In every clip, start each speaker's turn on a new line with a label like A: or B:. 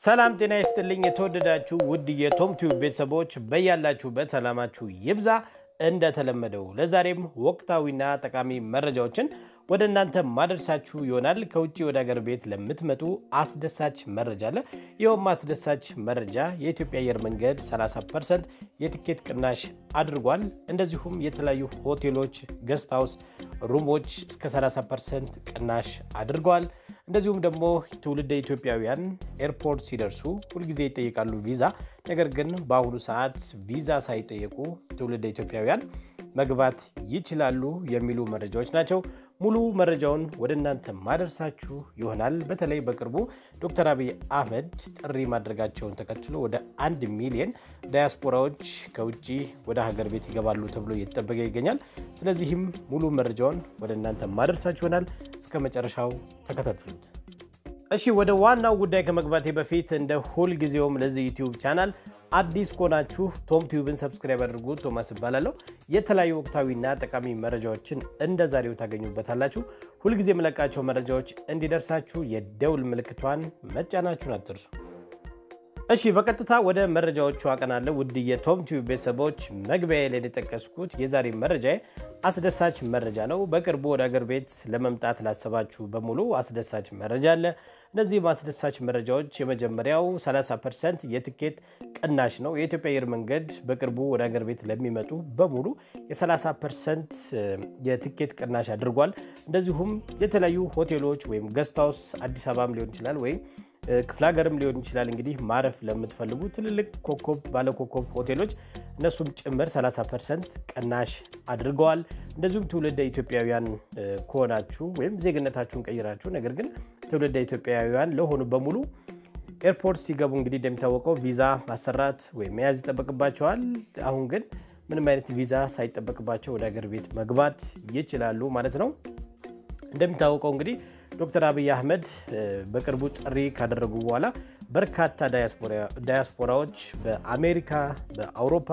A: ሰላም ጤና ይስጥልኝ። የተወደዳችሁ ውድ የቶም ቲዩብ ቤተሰቦች በያላችሁበት ሰላማችሁ ይብዛ። እንደተለመደው ለዛሬም ወቅታዊና ጠቃሚ መረጃዎችን ወደ እናንተ ማደርሳችሁ ይሆናል። ከውጭ ወደ ሀገር ቤት ለምትመጡ አስደሳች መረጃ አለ። ይኸውም አስደሳች መረጃ የኢትዮጵያ አየር መንገድ 30 percent የትኬት ቅናሽ አድርጓል። እንደዚሁም የተለያዩ ሆቴሎች፣ guest house room ኦች እስከ 30 percent ቅናሽ አድርገዋል። እንደዚሁም ደግሞ ትውልደ ኢትዮጵያውያን airport ሲደርሱ ሁልጊዜ ይጠይቃሉ ቪዛ። ነገር ግን በአሁኑ ሰዓት ቪዛ ሳይጠየቁ ትውልደ ኢትዮጵያውያን መግባት ይችላሉ የሚሉ መረጃዎች ናቸው። ሙሉ መረጃውን ወደ እናንተ ማደርሳችሁ ይሆናል። በተለይ በቅርቡ ዶክተር አብይ አህመድ ጥሪ ማድረጋቸውን ተከትሎ ወደ አንድ ሚሊዮን ዳያስፖራዎች ከውጭ ወደ ሀገር ቤት ይገባሉ ተብሎ እየተጠበቀ ይገኛል። ስለዚህም ሙሉ መረጃውን ወደ እናንተ ማደርሳችሁ ይሆናል። እስከ መጨረሻው ተከታተሉት። እሺ ወደ ዋናው ጉዳይ ከመግባቴ በፊት እንደ ሁል ጊዜውም ለዚህ ዩቲዩብ ቻናል አዲስ ከሆናችሁ ቶም ቲዩብን subscribe አድርጉ። ቶማስ እባላለሁ። የተለያዩ ወቅታዊና ጠቃሚ መረጃዎችን እንደ ዛሬው ታገኙበታላችሁ። ሁልጊዜ የምለቃቸው መረጃዎች እንዲደርሳችሁ የደውል ምልክቷን መጫናችሁን አትርሱ። እሺ በቀጥታ ወደ መረጃዎቹ አቀናለሁ። ውድ የቶም ቲዩብ ቤተሰቦች መግቢያ ላይ የጠቀስኩት የዛሬ መረጃ አስደሳች መረጃ ነው። በቅርቡ ወደ አገር ቤት ለመምጣት ላሰባችሁ በሙሉ አስደሳች መረጃ አለ። እነዚህም አስደሳች መረጃዎች የመጀመሪያው 30 percent የትኬት ቅናሽ ነው። የኢትዮጵያ አየር መንገድ በቅርቡ ወደ አገር ቤት ለሚመጡ በሙሉ የ30 percent የትኬት ቅናሽ አድርጓል። እንደዚሁም የተለያዩ ሆቴሎች ወይም guest አዲስ አበባም ሊሆን ይችላል ወይም ክፍለ ሀገርም ሊሆን ይችላል። እንግዲህ ማረፍ ለምትፈልጉ ትልልቅ ኮከብ ባለኮከብ ሆቴሎች እነሱም ጭምር 30 percent ቅናሽ አድርገዋል። እንደዚሁም ትውልደ ኢትዮጵያውያን ከሆናችሁ ወይም ዜግነታችሁን ቀይራችሁ ነገር ግን ትውልደ ኢትዮጵያውያን ለሆኑ በሙሉ airport ሲገቡ እንግዲህ እንደሚታወቀው ቪዛ ማሰራት ወይም መያዝ ይጠበቅባቸዋል። አሁን ግን ምንም አይነት ቪዛ ሳይጠበቅባቸው ወደ ሀገር ቤት መግባት ይችላሉ ማለት ነው። እንደሚታወቀው እንግዲህ ዶክተር አብይ አህመድ በቅርቡ ጥሪ ካደረጉ በኋላ በርካታ ዳያስፖራዎች በአሜሪካ፣ በአውሮፓ፣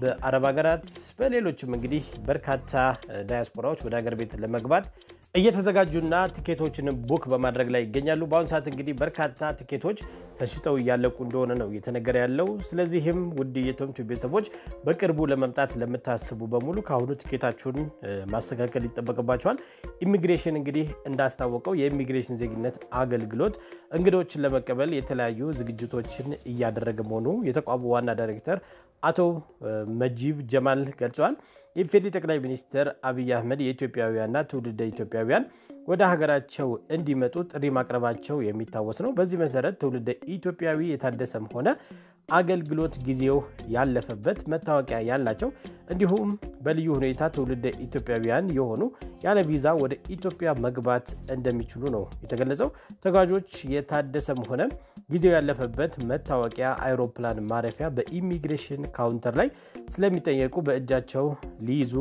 A: በአረብ ሀገራት፣ በሌሎችም እንግዲህ በርካታ ዳያስፖራዎች ወደ ሀገር ቤት ለመግባት እየተዘጋጁና ቲኬቶችን book በማድረግ ላይ ይገኛሉ። በአሁኑ ሰዓት እንግዲህ በርካታ ቲኬቶች ተሽጠው እያለቁ እንደሆነ ነው እየተነገረ ያለው። ስለዚህም ውድ የቶም ቲዩብ ቤተሰቦች በቅርቡ ለመምጣት ለምታስቡ በሙሉ ከአሁኑ ቲኬታችሁን ማስተካከል ይጠበቅባቸዋል። ኢሚግሬሽን እንግዲህ እንዳስታወቀው የኢሚግሬሽን ዜግነት አገልግሎት እንግዶችን ለመቀበል የተለያዩ ዝግጅቶችን እያደረገ መሆኑ የተቋሙ ዋና ዳይሬክተር አቶ መጂብ ጀማል ገልጸዋል። የኢፌዴሪ ጠቅላይ ሚኒስትር አብይ አህመድ የኢትዮጵያውያንና ትውልደ ኢትዮጵያውያን ወደ ሀገራቸው እንዲመጡ ጥሪ ማቅረባቸው የሚታወስ ነው። በዚህ መሰረት ትውልደ ኢትዮጵያዊ የታደሰም ሆነ አገልግሎት ጊዜው ያለፈበት መታወቂያ ያላቸው እንዲሁም በልዩ ሁኔታ ትውልደ ኢትዮጵያውያን የሆኑ ያለ ቪዛ ወደ ኢትዮጵያ መግባት እንደሚችሉ ነው የተገለጸው። ተጓዦች የታደሰም ሆነ ጊዜው ያለፈበት መታወቂያ አይሮፕላን ማረፊያ በኢሚግሬሽን counter ላይ ስለሚጠየቁ በእጃቸው ሊይዙ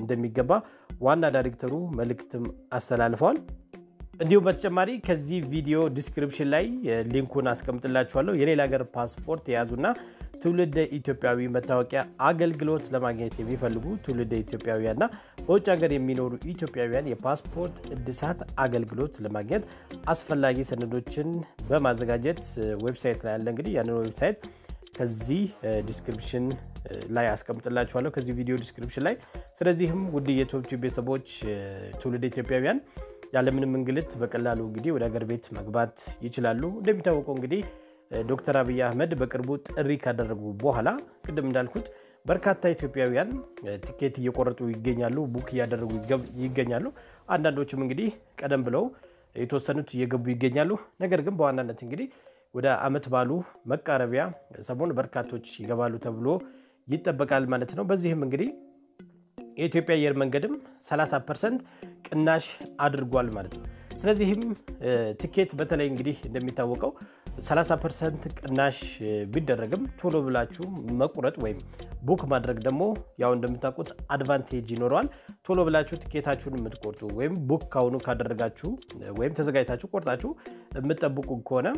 A: እንደሚገባ ዋና ዳይሬክተሩ መልእክትም አስተላልፈዋል። እንዲሁም በተጨማሪ ከዚህ ቪዲዮ description ላይ link ኡን አስቀምጥላችኋለሁ። የሌላ ሀገር ፓስፖርት የያዙና ትውልደ ኢትዮጵያዊ መታወቂያ አገልግሎት ለማግኘት የሚፈልጉ ትውልደ ኢትዮጵያውያንና በውጭ ሀገር የሚኖሩ ኢትዮጵያውያን የፓስፖርት እድሳት አገልግሎት ለማግኘት አስፈላጊ ሰነዶችን በማዘጋጀት website ላይ ያለ እንግዲህ ያንን website ከዚህ description ላይ አስቀምጥላችኋለሁ ከዚህ ቪዲዮ description ላይ። ስለዚህም ውድ ቲዩብ ቤተሰቦች ትውልደ ኢትዮጵያውያን ያለምንም እንግልት በቀላሉ እንግዲህ ወደ ሀገር ቤት መግባት ይችላሉ። እንደሚታወቀው እንግዲህ ዶክተር አብይ አህመድ በቅርቡ ጥሪ ካደረጉ በኋላ ቅድም እንዳልኩት በርካታ ኢትዮጵያውያን ቲኬት እየቆረጡ ይገኛሉ፣ book እያደረጉ ይገኛሉ። አንዳንዶችም እንግዲህ ቀደም ብለው የተወሰኑት እየገቡ ይገኛሉ። ነገር ግን በዋናነት እንግዲህ ወደ ዓመት በዓሉ መቃረቢያ ሰሞን በርካቶች ይገባሉ ተብሎ ይጠበቃል ማለት ነው። በዚህም እንግዲህ የኢትዮጵያ አየር መንገድም 30 percent ቅናሽ አድርጓል ማለት ነው። ስለዚህም ትኬት በተለይ እንግዲህ እንደሚታወቀው 30 percent ቅናሽ ቢደረግም ቶሎ ብላችሁ መቁረጥ ወይም book ማድረግ ደግሞ ያው እንደምታውቁት advantage ይኖረዋል። ቶሎ ብላችሁ ትኬታችሁን የምትቆርጡ ወይም book ካሁኑ ካደረጋችሁ ወይም ተዘጋጅታችሁ ቆርጣችሁ የምትጠብቁ ከሆነ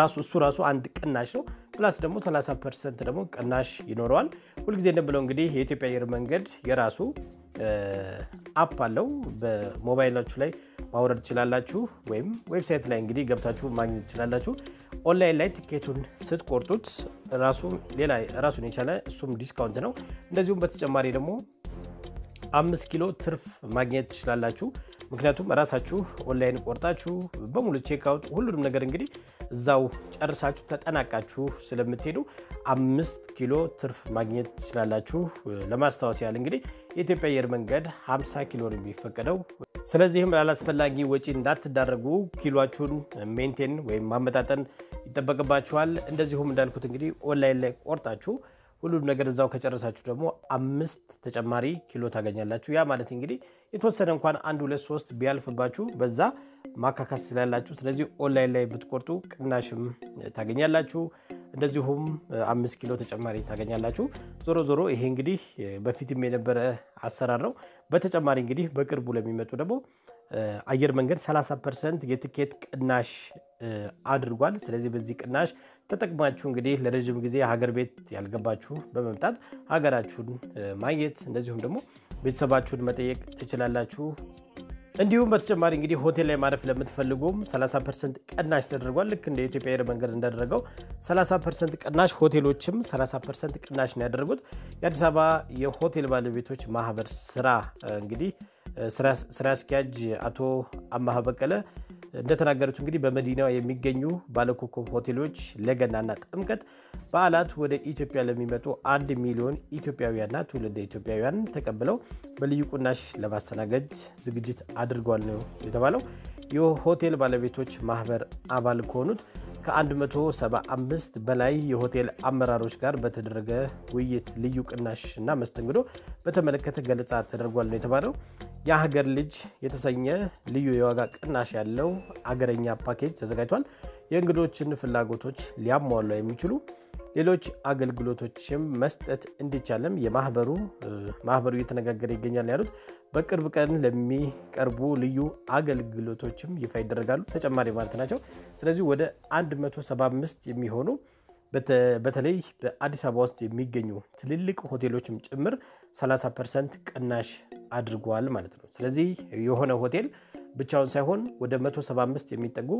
A: ራሱ እሱ ራሱ አንድ ቅናሽ ነው። plus ደግሞ 30 percent ደግሞ ቅናሽ ይኖረዋል። ሁልጊዜ እንደምለው እንግዲህ የኢትዮጵያ አየር መንገድ የራሱ app አለው። በሞባይላችሁ ላይ ማውረድ ትችላላችሁ፣ ወይም website ላይ እንግዲህ ገብታችሁ ማግኘት ትችላላችሁ። ኦንላይን ላይ ትኬቱን ስትቆርጡት ራሱ ሌላ ራሱን የቻለ እሱም discount ነው። እንደዚሁም በተጨማሪ ደግሞ አምስት ኪሎ ትርፍ ማግኘት ትችላላችሁ። ምክንያቱም ራሳችሁ ኦንላይን ቆርጣችሁ በሙሉ checkout ሁሉንም ነገር እንግዲህ እዛው ጨርሳችሁ ተጠናቃችሁ ስለምትሄዱ አምስት ኪሎ ትርፍ ማግኘት ትችላላችሁ። ለማስታወስ ያህል እንግዲህ የኢትዮጵያ አየር መንገድ 50 ኪሎ ነው የሚፈቀደው። ስለዚህም ላላስፈላጊ ወጪ እንዳትዳረጉ ኪሏችሁን maintain ወይም ማመጣጠን ይጠበቅባችኋል። እንደዚሁም እንዳልኩት እንግዲህ ኦንላይን ላይ ቆርጣችሁ ሁሉም ነገር እዛው ከጨረሳችሁ ደግሞ አምስት ተጨማሪ ኪሎ ታገኛላችሁ። ያ ማለት እንግዲህ የተወሰነ እንኳን አንድ ሁለት ሶስት ቢያልፍባችሁ በዛ ማካካስ ስላላችሁ፣ ስለዚህ ኦንላይን ላይ ብትቆርጡ ቅናሽም ታገኛላችሁ። እንደዚሁም አምስት ኪሎ ተጨማሪ ታገኛላችሁ። ዞሮ ዞሮ ይሄ እንግዲህ በፊትም የነበረ አሰራር ነው። በተጨማሪ እንግዲህ በቅርቡ ለሚመጡ ደግሞ አየር መንገድ 30 percent የትኬት ቅናሽ አድርጓል። ስለዚህ በዚህ ቅናሽ ተጠቅማችሁ እንግዲህ ለረዥም ጊዜ ሀገር ቤት ያልገባችሁ በመምጣት ሀገራችሁን ማግኘት እንደዚሁም ደግሞ ቤተሰባችሁን መጠየቅ ትችላላችሁ። እንዲሁም በተጨማሪ እንግዲህ ሆቴል ላይ ማረፍ ለምትፈልጉም 30 percent ቅናሽ ተደርጓል። ልክ እንደ ኢትዮጵያ አየር መንገድ እንዳደረገው 30 percent ቅናሽ ሆቴሎችም 30 percent ቅናሽ ነው ያደረጉት። የአዲስ አበባ የሆቴል ባለቤቶች ማህበር ስራ እንግዲህ ስራ አስኪያጅ አቶ አማሀ በቀለ እንደተናገሩት እንግዲህ በመዲናዋ የሚገኙ ባለኮከብ ሆቴሎች ለገናና ጥምቀት በዓላት ወደ ኢትዮጵያ ለሚመጡ አንድ ሚሊዮን ኢትዮጵያውያንና ትውልደ ኢትዮጵያውያን ተቀብለው በልዩ ቅናሽ ለማስተናገድ ዝግጅት አድርጓል ነው የተባለው። የሆቴል ባለቤቶች ማህበር አባል ከሆኑት ከ175 በላይ የሆቴል አመራሮች ጋር በተደረገ ውይይት ልዩ ቅናሽ እና መስተንግዶ በተመለከተ ገለጻ ተደርጓል ነው የተባለው። የሀገር ልጅ የተሰኘ ልዩ የዋጋ ቅናሽ ያለው አገረኛ ፓኬጅ ተዘጋጅቷል። የእንግዶችን ፍላጎቶች ሊያሟሉ የሚችሉ ሌሎች አገልግሎቶችም መስጠት እንዲቻልም የማህበሩ ማህበሩ እየተነጋገረ ይገኛል ያሉት በቅርብ ቀን ለሚቀርቡ ልዩ አገልግሎቶችም ይፋ ይደረጋሉ ተጨማሪ ማለት ናቸው። ስለዚህ ወደ 175 የሚሆኑ በተለይ በአዲስ አበባ ውስጥ የሚገኙ ትልልቅ ሆቴሎችም ጭምር 30 percent ቅናሽ አድርጓል ማለት ነው። ስለዚህ የሆነ ሆቴል ብቻውን ሳይሆን ወደ 175 የሚጠጉ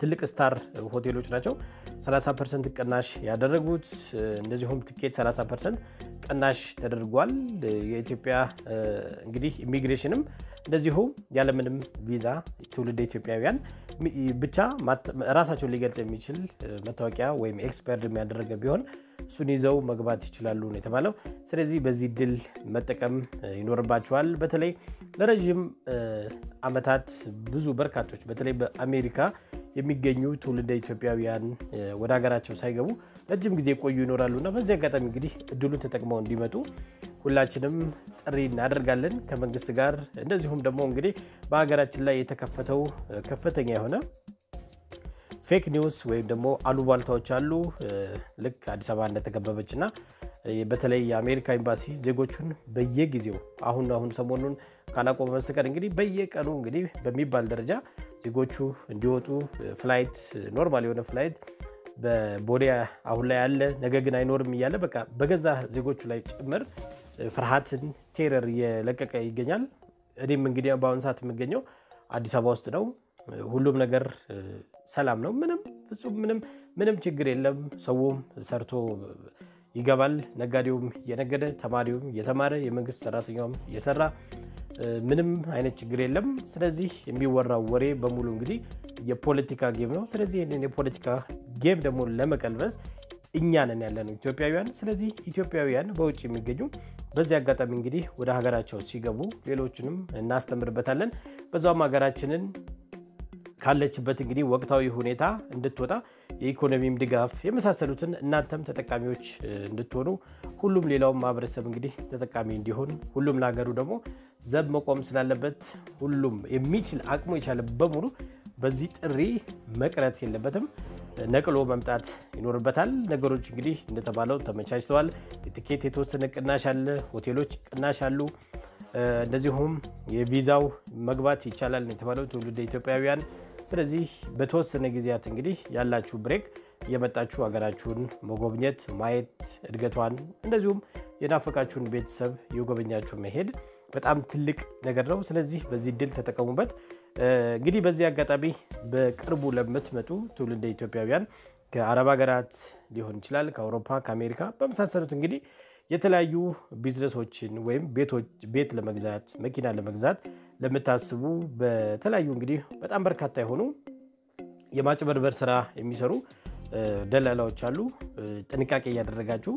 A: ትልቅ star ሆቴሎች ናቸው 30 percent ቅናሽ ያደረጉት። እንደዚሁም ትኬት 30 percent ቅናሽ ተደርጓል። የኢትዮጵያ እንግዲህ ኢሚግሬሽንም እንደዚሁ ያለምንም ቪዛ ትውልደ ኢትዮጵያውያን ብቻ ራሳቸውን ሊገልጽ የሚችል መታወቂያ ወይም expired የሚያደረገ ቢሆን እሱን ይዘው መግባት ይችላሉ ነው የተባለው። ስለዚህ በዚህ እድል መጠቀም ይኖርባቸዋል። በተለይ ለረዥም ዓመታት ብዙ በርካቶች በተለይ በአሜሪካ የሚገኙ ትውልደ ኢትዮጵያውያን ወደ ሀገራቸው ሳይገቡ ረጅም ጊዜ የቆዩ ይኖራሉ እና በዚህ አጋጣሚ እንግዲህ እድሉን ተጠቅመው እንዲመጡ ሁላችንም ጥሪ እናደርጋለን ከመንግስት ጋር እንደዚሁም ደግሞ እንግዲህ በሀገራችን ላይ የተከፈተው ከፍተኛ የሆነ fake news ወይም ደግሞ አሉባልታዎች አሉ። ልክ አዲስ አበባ እንደተከበበች እና በተለይ የአሜሪካ ኤምባሲ ዜጎቹን በየጊዜው አሁን አሁን ሰሞኑን ካላቆመ በስተቀር እንግዲህ በየቀኑ እንግዲህ በሚባል ደረጃ ዜጎቹ እንዲወጡ flight normal የሆነ flight በቦሌ አሁን ላይ አለ፣ ነገ ግን አይኖርም እያለ በቃ በገዛ ዜጎቹ ላይ ጭምር ፍርሃትን፣ terror እየለቀቀ ይገኛል። እኔም እንግዲህ በአሁኑ ሰዓት የምገኘው አዲስ አበባ ውስጥ ነው። ሁሉም ነገር ሰላም ነው። ምንም ፍጹም ምንም ምንም ችግር የለም። ሰውም ሰርቶ ይገባል። ነጋዴውም እየነገደ፣ ተማሪውም እየተማረ፣ የመንግስት ሰራተኛውም እየሰራ ምንም አይነት ችግር የለም። ስለዚህ የሚወራው ወሬ በሙሉ እንግዲህ የፖለቲካ game ነው። ስለዚህ ይህንን የፖለቲካ game ደግሞ ለመቀልበስ እኛ ነን ያለነው ኢትዮጵያውያን። ስለዚህ ኢትዮጵያውያን በውጭ የሚገኙ በዚህ አጋጣሚ እንግዲህ ወደ ሀገራቸው ሲገቡ ሌሎችንም እናስተምርበታለን። በዛውም ሀገራችንን ካለችበት እንግዲህ ወቅታዊ ሁኔታ እንድትወጣ የኢኮኖሚም ድጋፍ የመሳሰሉትን እናንተም ተጠቃሚዎች እንድትሆኑ ሁሉም ሌላውም ማህበረሰብ እንግዲህ ተጠቃሚ እንዲሆን ሁሉም ለሀገሩ ደግሞ ዘብ መቆም ስላለበት ሁሉም የሚችል አቅሙ የቻለ በሙሉ በዚህ ጥሪ መቅረት የለበትም፣ ነቅሎ መምጣት ይኖርበታል። ነገሮች እንግዲህ እንደተባለው ተመቻችተዋል። የትኬት የተወሰነ ቅናሽ አለ፣ ሆቴሎች ቅናሽ አሉ። እንደዚሁም የቪዛው መግባት ይቻላል የተባለው ትውልደ ኢትዮጵያውያን። ስለዚህ በተወሰነ ጊዜያት እንግዲህ ያላችሁ ብሬክ የመጣችሁ ሀገራችሁን መጎብኘት፣ ማየት እድገቷን እንደዚሁም የናፈቃችሁን ቤተሰብ የጎበኛችሁ መሄድ በጣም ትልቅ ነገር ነው። ስለዚህ በዚህ እድል ተጠቀሙበት። እንግዲህ በዚህ አጋጣሚ በቅርቡ ለምትመጡ ትውልደ ኢትዮጵያውያን ከአረብ ሀገራት ሊሆን ይችላል፣ ከአውሮፓ፣ ከአሜሪካ በመሳሰሉት እንግዲህ የተለያዩ ቢዝነሶችን ወይም ቤት ለመግዛት መኪና ለመግዛት ለምታስቡ በተለያዩ እንግዲህ በጣም በርካታ የሆኑ የማጭበርበር ስራ የሚሰሩ ደላላዎች አሉ። ጥንቃቄ እያደረጋችሁ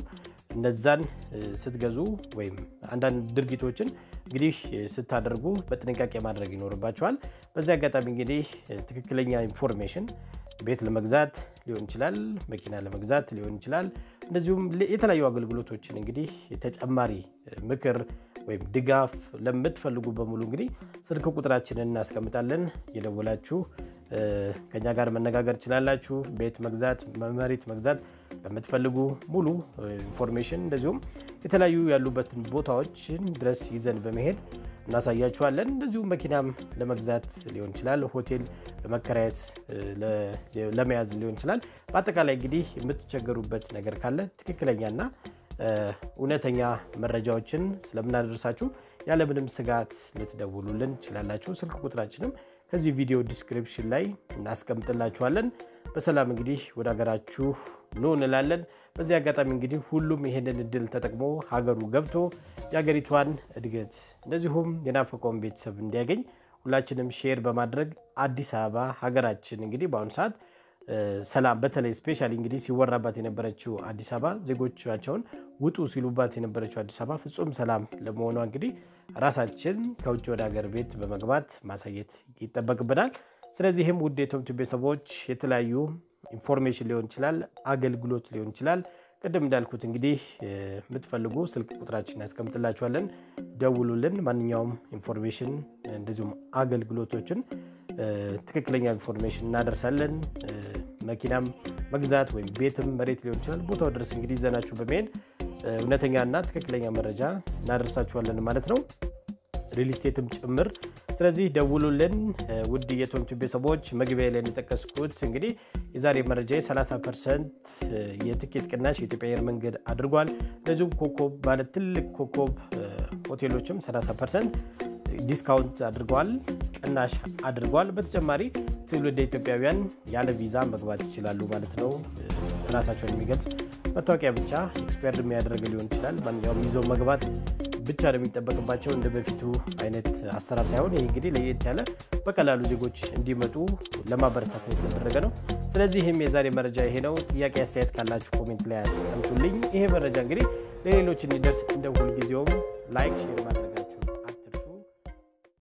A: እነዛን ስትገዙ ወይም አንዳንድ ድርጊቶችን እንግዲህ ስታደርጉ በጥንቃቄ ማድረግ ይኖርባቸዋል። በዚህ አጋጣሚ እንግዲህ ትክክለኛ information ቤት ለመግዛት ሊሆን ይችላል፣ መኪና ለመግዛት ሊሆን ይችላል። እንደዚሁም የተለያዩ አገልግሎቶችን እንግዲህ ተጨማሪ ምክር ወይም ድጋፍ ለምትፈልጉ በሙሉ እንግዲህ ስልክ ቁጥራችንን እናስቀምጣለን። እየደወላችሁ ከኛ ጋር መነጋገር ትችላላችሁ። ቤት መግዛት፣ መሬት መግዛት ለምትፈልጉ ሙሉ information እንደዚሁም የተለያዩ ያሉበትን ቦታዎችን ድረስ ይዘን በመሄድ እናሳያችኋለን። እንደዚሁም መኪናም ለመግዛት ሊሆን ይችላል፣ ሆቴል ለመከራየት ለመያዝ ሊሆን ይችላል። በአጠቃላይ እንግዲህ የምትቸገሩበት ነገር ካለ ትክክለኛና እውነተኛ መረጃዎችን ስለምናደርሳችሁ ያለምንም ስጋት ልትደውሉልን ትችላላችሁ። ስልክ ቁጥራችንም ከዚህ ቪዲዮ description ላይ እናስቀምጥላችኋለን። በሰላም እንግዲህ ወደ ሀገራችሁ ኑ እንላለን። በዚህ አጋጣሚ እንግዲህ ሁሉም ይህንን እድል ተጠቅሞ ሀገሩ ገብቶ የሀገሪቷን እድገት እንደዚሁም የናፈቀውን ቤተሰብ እንዲያገኝ ሁላችንም share በማድረግ አዲስ አበባ ሀገራችን እንግዲህ በአሁኑ ሰዓት ሰላም በተለይ specially እንግዲህ ሲወራባት የነበረችው አዲስ አበባ ዜጎቻቸውን ውጡ ሲሉባት የነበረችው አዲስ አበባ ፍጹም ሰላም ለመሆኗ እንግዲህ ራሳችን ከውጭ ወደ ሀገር ቤት በመግባት ማሳየት ይጠበቅብናል። ስለዚህም ውድ የቶምቱ ቤተሰቦች የተለያዩ information ሊሆን ይችላል፣ አገልግሎት ሊሆን ይችላል። ቅድም እንዳልኩት እንግዲህ የምትፈልጉ ስልክ ቁጥራችን ያስቀምጥላችኋለን። ደውሉልን። ማንኛውም information እንደዚሁም አገልግሎቶችን ትክክለኛ information እናደርሳለን። መኪናም መግዛት ወይም ቤትም መሬት ሊሆን ይችላል። ቦታው ድረስ እንግዲህ ይዘናችሁ በመሄድ እውነተኛና ትክክለኛ መረጃ እናደርሳችኋለን ማለት ነው real estate ም ጭምር። ስለዚህ ደውሉልን። ውድ የቶምቱ ቤተሰቦች መግቢያ ላይ የጠቀስኩት እንግዲህ የዛሬ መረጃ 30 percent የትኬት ቅናሽ የኢትዮጵያ አየር መንገድ አድርጓል። እንደዚሁም ኮከብ ባለ ትልቅ ኮከብ ሆቴሎችም 30 percent discount አድርገዋል፣ ቅናሽ አድርገዋል። በተጨማሪ ትውልደ ኢትዮጵያውያን ያለ ቪዛ መግባት ይችላሉ ማለት ነው። ራሳቸውን የሚገልጽ መታወቂያ ብቻ expired የሚያደርግ ሊሆን ይችላል። ማንኛውም ይዘው መግባት ብቻ ነው የሚጠበቅባቸው፣ እንደ በፊቱ አይነት አሰራር ሳይሆን ይህ እንግዲህ ለየት ያለ በቀላሉ ዜጎች እንዲመጡ ለማበረታታት የተደረገ ነው። ስለዚህ ይህም የዛሬ መረጃ ይሄ ነው። ጥያቄ አስተያየት ካላችሁ comment ላይ ያስቀምጡልኝ። ይሄ መረጃ እንግዲህ ለሌሎች እንዲደርስ እንደ ሁልጊዜውም like share